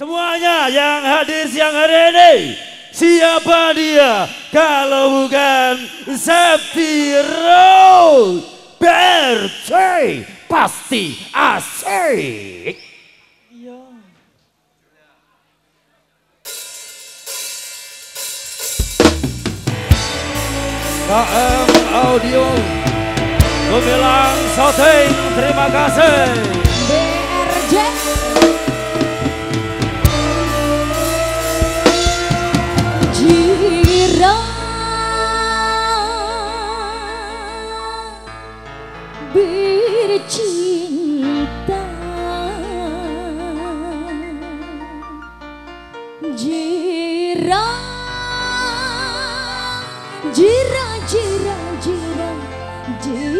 Semuanya yang hadir siang hari ini, siapa dia kalau bukan Septiro BRC pasti asik. KM Audio Gemilang Shooting terima kasih bercinta Jirang Jirang Jirang Jirang Jirang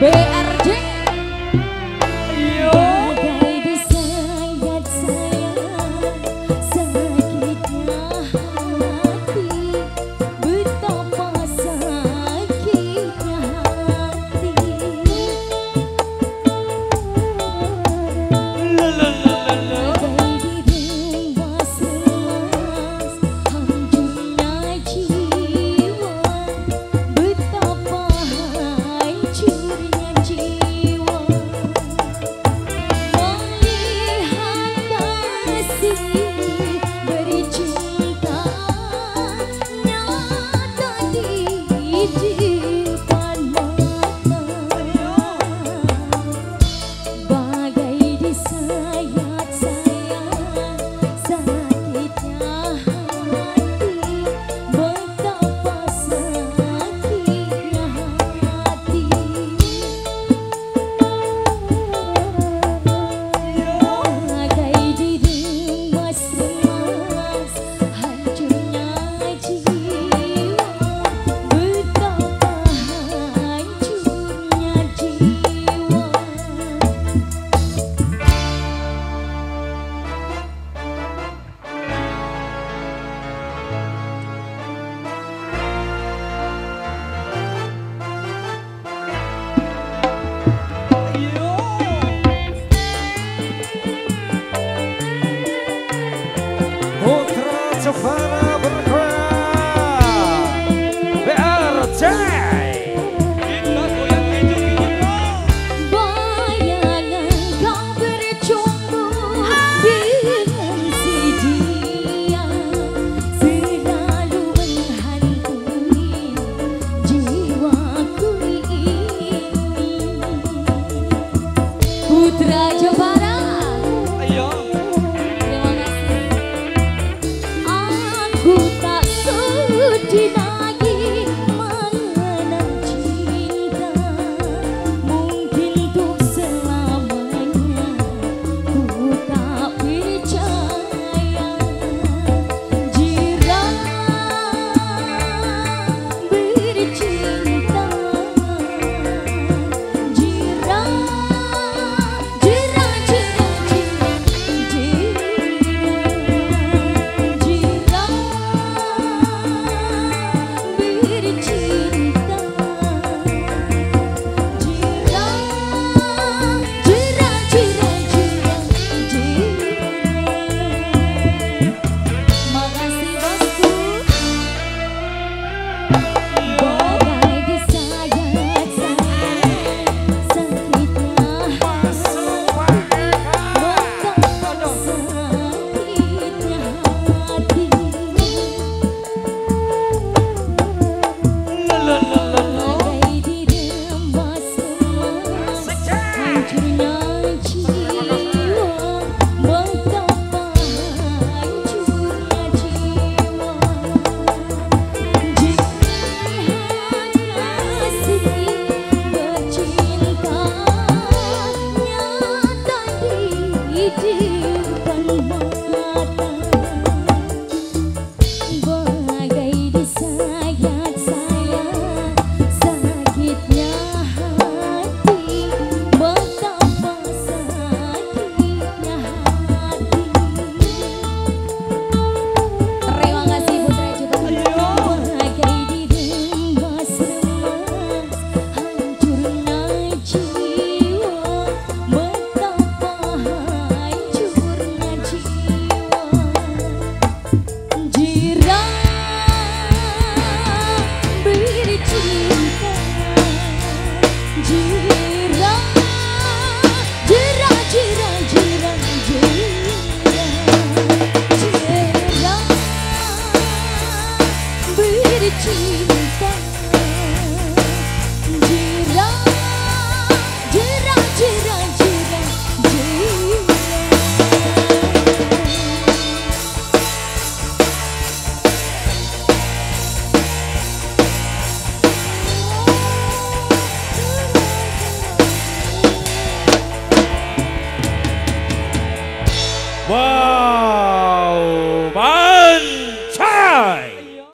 Be тратил